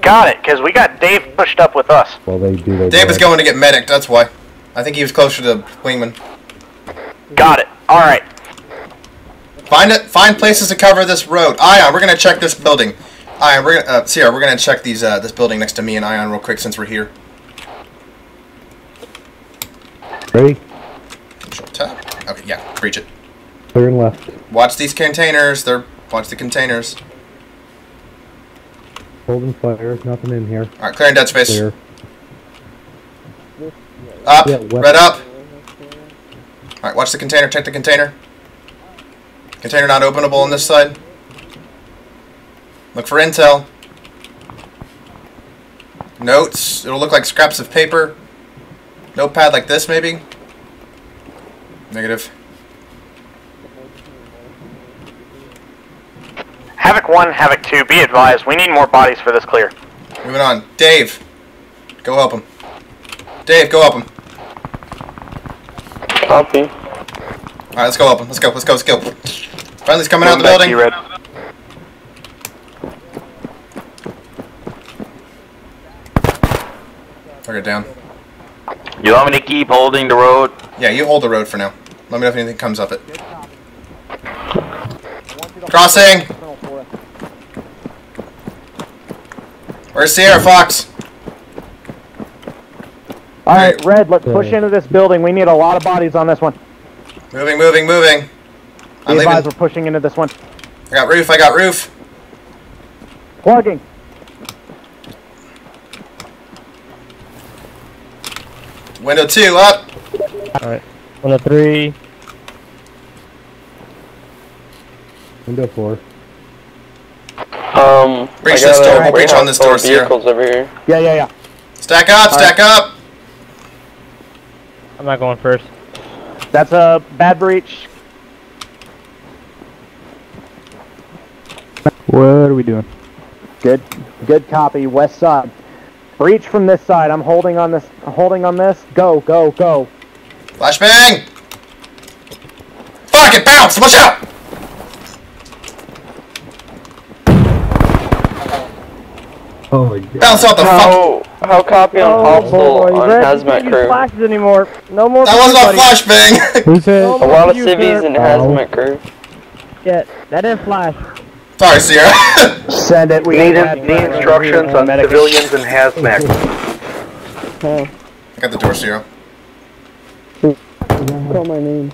Got it, because we got Dave pushed up with us. Well, they do their Dave is going to get medic. That's why. I think he was closer to Wingman. Got it. Alright. Find it. Find places to cover this road. Ion, we're gonna check this building. Ion, we're gonna uh, Sierra, we're gonna check these uh, this building next to me and Ion real quick since we're here. Ready? Control tab. Okay, yeah, breach it. Clear and left. Watch these containers. They're watch the containers. Holding fire. Nothing in here. All right, clearing dead space. Clear. Up, Yeah, red up. All right, watch the container. Check the container. Container not openable on this side. Look for intel. Notes. It'll look like scraps of paper. Notepad like this, maybe. Negative. Havoc 1, Havoc 2, be advised, we need more bodies for this clear. Moving on. Dave, go help him. Dave, go help him. Copy. All right, let's go help him. Let's go. Let's go. Let's go. Friendly's coming out the Moving back to building. you, Red. Target down. You want me to keep holding the road? Yeah, you hold the road for now. Let me know if anything comes up it. Crossing. Where's Sierra Fox? All right, Red, let's push into this building. We need a lot of bodies on this one. Moving, moving, moving. Be I'm advised, leaving. we're pushing into this one. I got roof. I got roof. Plugging. Window two up. Alright. One of three. Window four. Um, Breach this door. a Breach on this door, of Sierra. Vehicles over here. Yeah, yeah, yeah. Stack up. Stack up. I'm not going first. That's a bad breach. What are we doing? Good, good copy. West side. Breach from this side. I'm holding on this. Holding on this. Go, go, go. Flashbang. Fuck it. Bounce. Watch out. Oh my god. Bounce out the fuck. How, how copy on Oh, hostile boy, on Red, you hazmat can't use crew? flashes anymore. No more. That wasn't a everybody. flashbang. Who said? A lot of you, civvies sir. and hazmat crew. Yeah, that didn't flash. Sorry, Sierra. Send it. We Need, got in, need instructions on medic. civilians and hazmat. I got the door, Sierra. Call my name.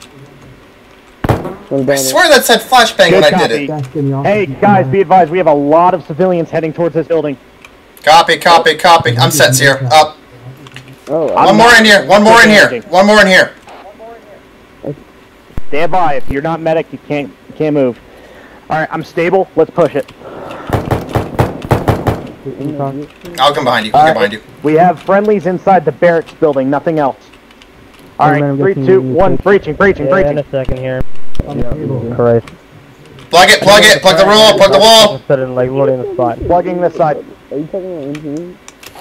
I swear that said flashbang when I did it. Hey guys, be advised. We have a lot of civilians heading towards this building. Copy, copy, copy. I'm set, Sierra. Up. Oh, One more in here. One more in here. One more in here. Stand by. If you're not medic, you can't you can't move. All right, I'm stable. Let's push it. I'll come behind you. I'll right, get behind you. We have friendlies inside the barracks building. Nothing else. All right, three, two, one. Breaching, breaching, Yeah, in a second here. Christ. Plug it, plug it, plug the wall, plug the wall. Instead of like loading the spot. Plugging this side. Are you talking about engineering?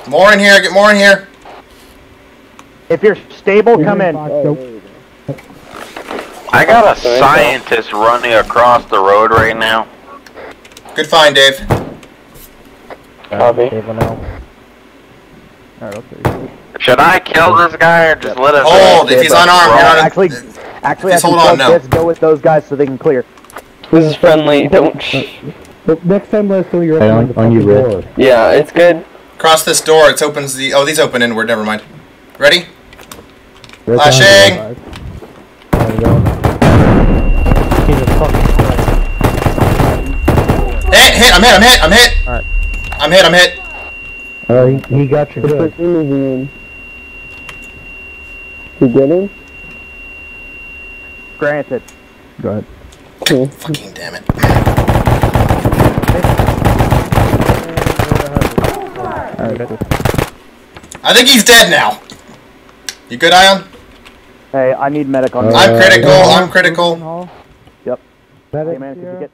More in here. Get more in here. If you're stable, come in. Oh, there we go. I got a scientist running across the road right now. Good find, Dave. Uh, Copy. Table now. Alright, okay. Should I kill this guy or just let him? Hold. If he's unarmed, you're not. Actually, actually, I Just can hold on plug now. this. Go with those guys so they can clear. This is friendly. Don't. Uh, but next time let us know you're Hey, opening on- the on you, door. yeah, it's good. Cross this door. It opens the. Oh, these open inward. Never mind. Ready? Right ah, Flashing. Fucking Christ. Hit, hit. I'm hit. I'm hit. I'm hit. Alright. I'm hit. I'm hit. Uh, he, he got you good. We're moving in. You get in? Granted. Go ahead. Cool. Fucking damn it. I think he's dead now. You good, Ion? Hey, I need medic on. I'm this. critical. I'm critical. Yep. Medic. Hey man, could you get?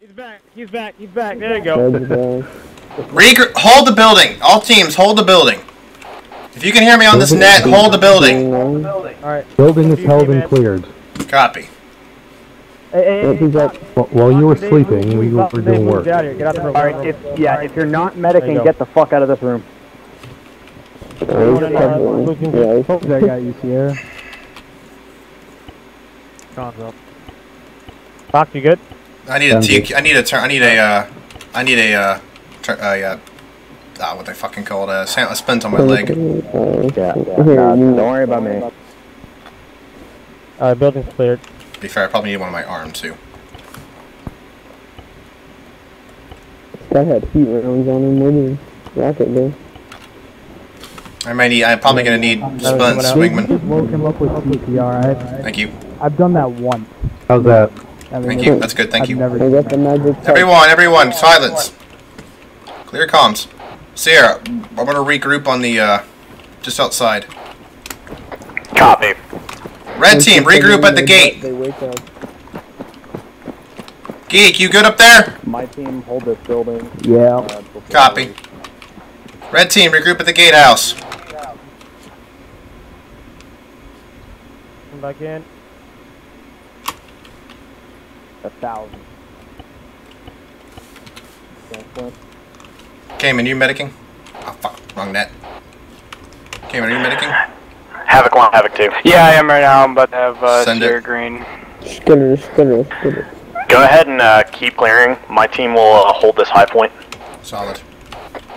He's back. He's back. He's back. There you go. Regr- hold the building. All teams, hold the building. If you can hear me on this net, hold the building. Alright. Building is held and cleared. Copy. Hey, hey, hey, he's up. Wh- While you were sleeping, we were doing work. Get out of here. Get out the room. All right. If yeah, if you're not medic, and get the fuck out of this room. Yeah, he's covering. Yeah, he's that guy you see here. John's up. Doc, you good? I need a T. I need a turn. I need a. Uh, I need a. Uh, tur- uh, yeah. Ah, what they fucking call it? Uh, a splint on my leg. Yeah, yeah. Nah, don't worry about me. Uh, building's cleared. To be fair, I probably need one on my arm too. Guy had heat rounds on him. Where did rocket go? I might need. I'm probably gonna need splint swingman. Woke him up with CPR. I, Thank you. I've done that once. How's that? I mean, Thank you. That's good. Thank I've you. Never got the magic. Everyone, everyone, silence. Clear comms. Sierra, I'm gonna regroup on the. Uh, just outside. Copy. Red team, regroup at the gate. They wake up. Geek, you good up there? My team hold this building. Yeah. Uh, Copy. Red team, regroup at the gatehouse. Come back in. A thousand. Cayman, you medicing? Oh fuck, wrong net. Cayman, are you medicing? Havoc 1, Havoc 2. Yeah, I am right now. I'm about to have uh, Send it. Green. Skitter, skitter, skitter. Go ahead and uh, keep clearing. My team will uh, hold this high point. Solid.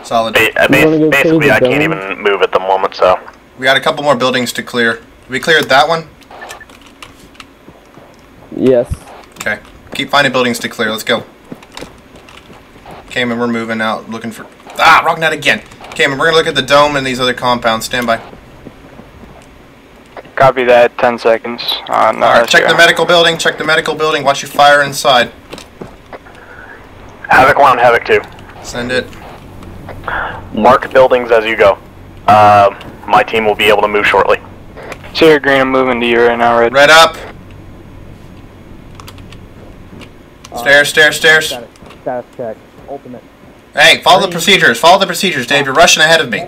Solid. Ba- uh, You wanna go bas- basically, I can't even move at the moment, so. We got a couple more buildings to clear. We cleared that one? Yes. Okay. Keep finding buildings to clear. Let's go. Cayman, we're moving out, looking for... Ah, wrong net again. Cayman, we're gonna look at the dome and these other compounds. Stand by. Copy that. 10 seconds. Uh, no, Alright, check the medical building, check the medical building, watch your fire inside. Havoc 1, Havoc 2. Send it. Mark buildings as you go. Uh, my team will be able to move shortly. Sierra Green, I'm moving to you right now, Red. Red up. Stairs, stairs, stairs. Status, status check. Ultimate. Hey, follow the procedures. Follow the procedures, Dave. You're rushing ahead of me.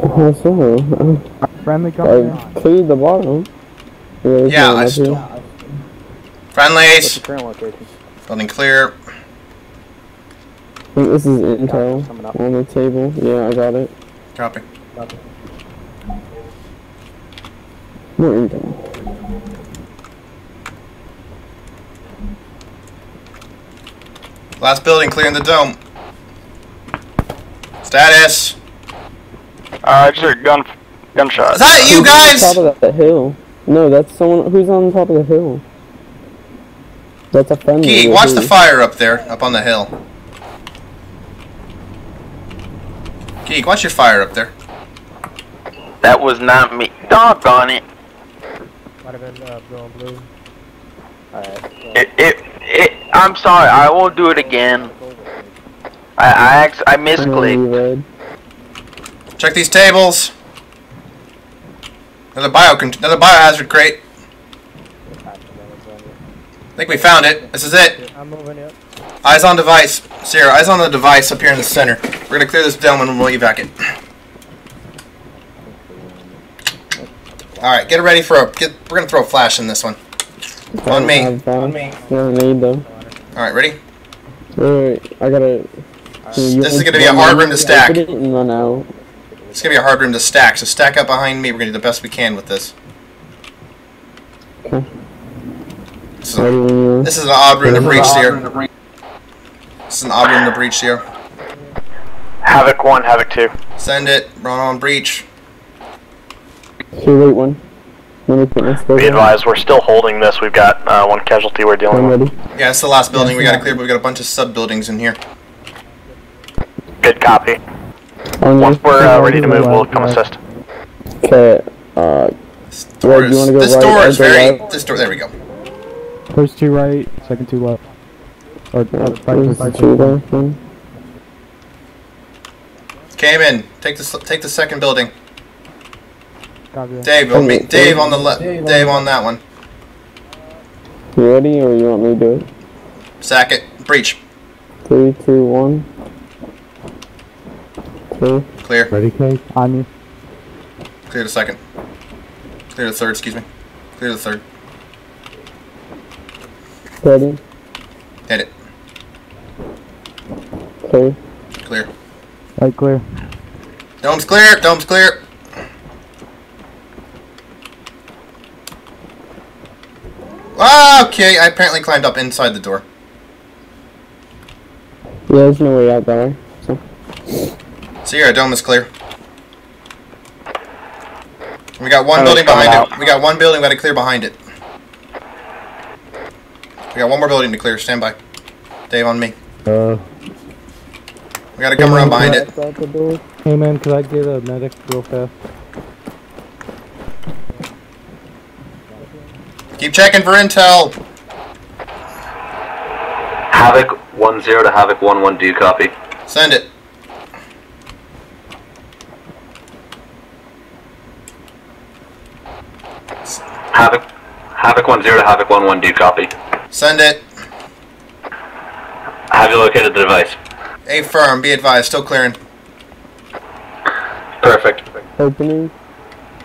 How so? Friendly company. I cleared the bottom. there's Yeah, I up still. here. Friendlies. the? Building clear. I think this is intel on the table. Yeah, I got it. Copy. More intel. Last building clearing the dome. Status. Uh, I just heard gun, gunshot. Is that you Who's guys? On top of that hill. No, that's someone who's on top of the hill. That's a friendly. Geek, watch the fire up there, up on the hill. Geek, watch your fire up there. That was not me. Doggone it. Might have been uh, blue and blue. Alright. It, it, it, I'm sorry, I won't do it again. I, I, ex- I misclicked. Check these tables. Another bio, another biohazard crate. I think we found it. This is it. I'm moving it. Eyes on device. Sierra, eyes on the device up here in the center. We're gonna clear this down and we'll evac it. Alright, get ready for a get we're gonna throw a flash in this one. On me. On me. Grenade though. Alright, ready? Wait, wait, I gotta. This is gonna be a hard room to stack. Open it and run out. It's gonna be a hard room to stack, so stack up behind me. We're gonna do the best we can with this. Okay. This is, Ready when you are. this is an odd room to breach here. This is an odd room to breach here. Havoc 1, Havoc 2. Send it. Run on breach. Okay, wait one. Be on. advised, we're still holding this. We've got uh, one casualty we're dealing I'm with. ready. Yeah, it's the last building we gotta clear, but we got a bunch of sub buildings in here. Good copy. On Once we're uh, ready to move, we'll come assist. Okay. Uh, Door you is- wanna go this right? door is very. left. This door. There we go. First two right, second two left. Or, uh, right, Where's the right, two left? Came in. Take the take the second building. Copy. Dave, on me. Dave on the left. Dave on that one. You ready, or you want me to do it? Sack it. Breach. Three, two, one. Two. Clear. Ready, Kate? On you. Clear the second. Clear the third. Excuse me. Clear the third. Ready. Hit it. Clear. Clear. Right clear. Dome's clear. Dome's clear. Ah, okay, I apparently climbed up inside the door. Yeah, there's no way out that way. So. Sierra, dome is clear. We got one Oh, building it's coming behind it. We got one building, we gotta clear behind it. We got one more building to clear, stand by. Dave on me. Uh, We gotta come around behind it. hey man, could I get a medic real fast? Keep checking for intel. Havoc 1 0 to Havoc 1 1, do you copy? Send it. Havoc, Havoc 1 0 to Havoc 1 1, do you copy? Send it. Have you located the device? A firm, be advised, still clearing. Perfect. Opening.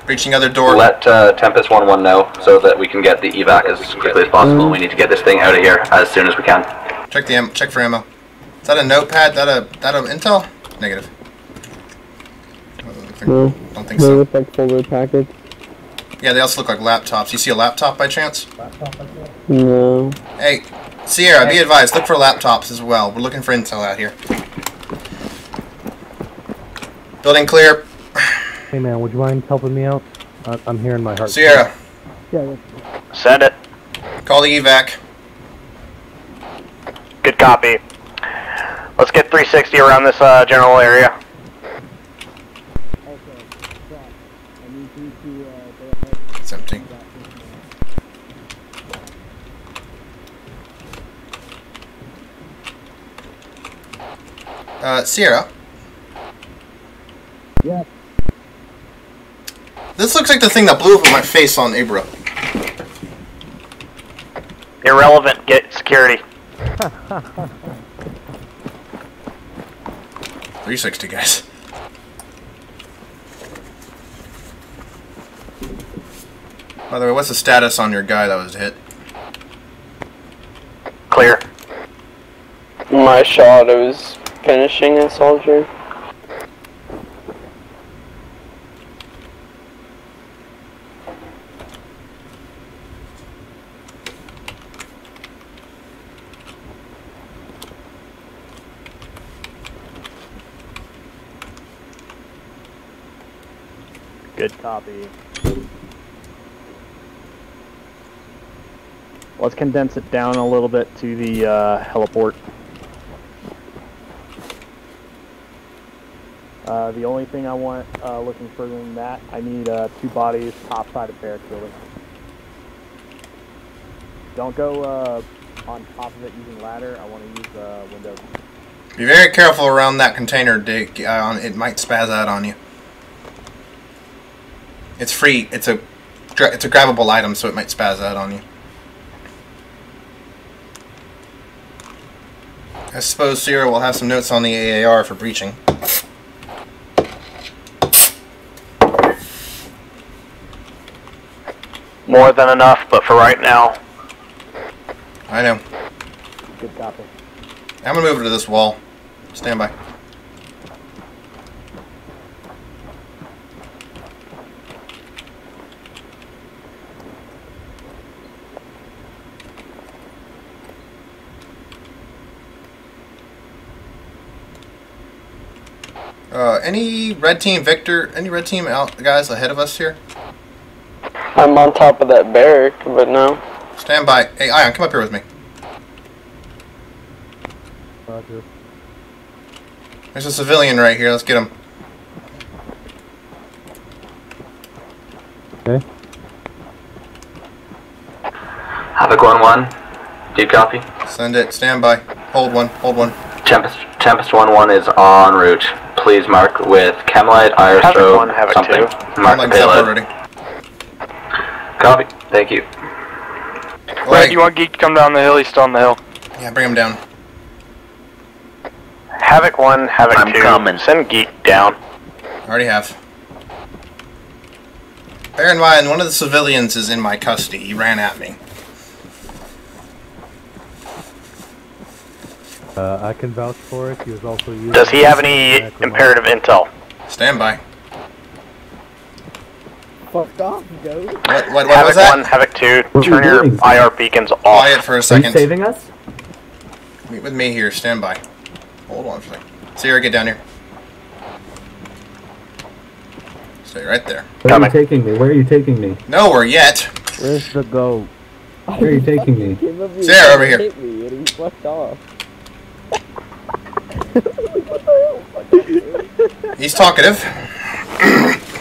Reaching other door. Let uh, Tempest 1 1 know so that we can get the evac as quickly as possible. We need to get this thing out of here as soon as we can. Check the am- check for ammo. Is that a notepad? That a that a intel? Negative. No. Don't think They so. look like folder packets. Yeah, they also look like laptops. You see a laptop by chance? No. Hey, Sierra, be advised, look for laptops as well. We're looking for intel out here. Building clear. Hey man, would you mind helping me out? I- I'm hearing my heart. Sierra, Yeah. Send it. call the evac. Good copy. Let's get 360 around this uh, general area. It's empty. Uh, Sierra. Yeah. This looks like the thing that blew up in my face on Abra. Irrelevant. Get security. 360, guys. By the way, what's the status on your guy that was hit? Clear. My shot, it was finishing a soldier. Good copy. Let's condense it down a little bit to the uh, heliport. Uh, the only thing I want uh, looking further than that, I need uh, two bodies top side of barracks building. Don't go uh, on top of it using ladder. I want to use uh, windows. Be very careful around that container, Dick. Uh, it might spaz out on you. It's free. It's a gra- it's a grabbable item, so it might spaz out on you. I suppose Sierra will have some notes on the AAR for breaching. More than enough, but for right now. I know. Good copy. I'm gonna move it to this wall. Stand by. Uh, any red team Victor? Any red team out guys ahead of us here? I'm on top of that barrack, but no. Stand by. Hey, Ion, come up here with me. Roger. There's a civilian right here. Let's get him. Okay. Havoc 1 1, do you copy? Send it. Stand by. Hold one. Hold one. Tempest, Tempest 1 1 is en route. Please mark with chem light, Havoc IR strobe, one, Havoc something. two. Mark the Like stuff payload. already. Copy. Thank you. Red, you want Geek to come down the hill? He's still on the hill. Yeah, bring him down. Havoc 1, Havoc I'm 2. coming. Send Geek down. Already have. Bear in mind, one of the civilians is in my custody. He ran at me. Uh, I can vouch for it. He was also using. Does he have any imperative intel? Stand by. fucked off, go. What, what, what Havoc was that? 1, Havoc 2, What turn your doing? IR beacons off. Quiet for a Are you second. saving us? Meet with me here. Stand by. Hold on for a second. Sierra, get down here. Stay right there. Where are you taking me? Where are you taking me? Nowhere yet. Where's the goat? Where are you taking me? Came up here Sierra, over here. Hit me and he fucked off. He's talkative.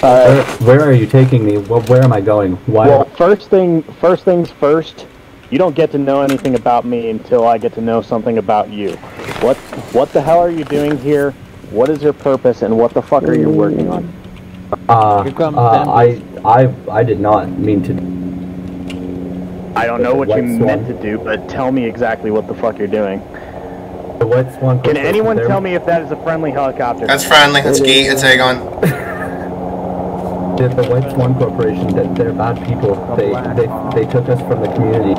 Where, where are you taking me? Well, where am I going? Why? Well, first thing, first things first. You don't get to know anything about me until I get to know something about you. What, what the hell are you doing here? What is your purpose, and what the fuck are you working on? uh, uh, I, I, I did not mean to. I don't know what you meant to do, but tell me exactly what the fuck you're doing. The White Swan. Can anyone they're- tell me if that is a friendly helicopter? That's friendly. That's Geek. It's Aegon. The, the White Swan Corporation, that they're bad people. They, they, they took us from the community.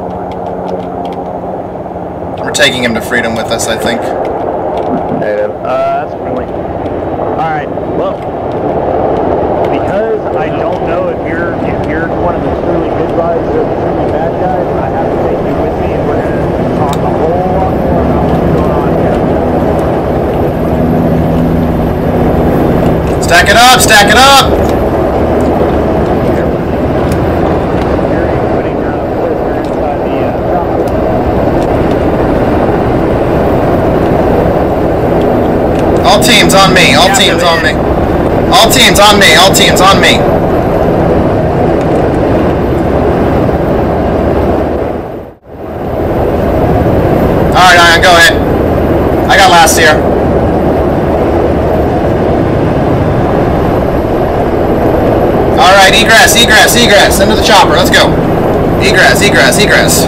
We're taking him to freedom with us, I think. Negative. Uh, that's friendly. Alright, well, because I don't know if you're if you're one of the truly good guys or the truly bad guys, I have to take you with me and we're gonna talk a whole lot more about what's going on here. Stack it up. Stack it up. All teams on me. All teams on me. All teams on me. All teams on me. All right, Ion, go ahead. I got last here. All egress, egress, egress. Into the chopper. Let's go. Egress, egress, egress.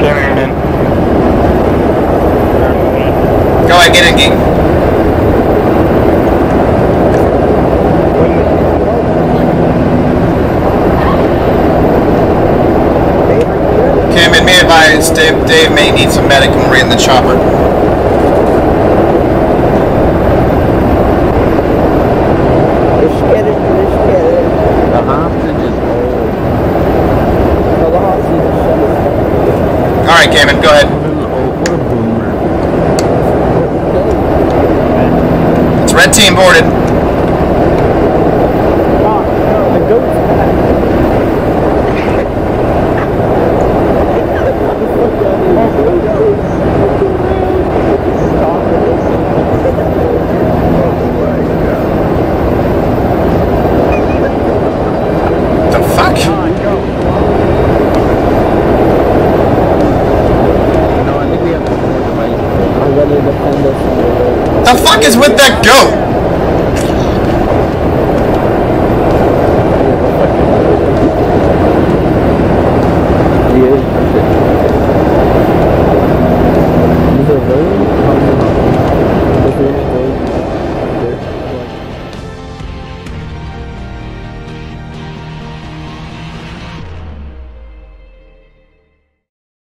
Carrying in. Go ahead, get in, geek. Cam, and may advise Dave, Dave may need some medic when we're in the chopper. Let's get it, let's get it. The hostage is old. Tell the hostage to shut his All right, Cameron, go ahead. What a boomer. It's red team boarded. The goat's back. The fuck? No, I think we have one more device. I'm gonna defend us from the goat. The fuck is with that?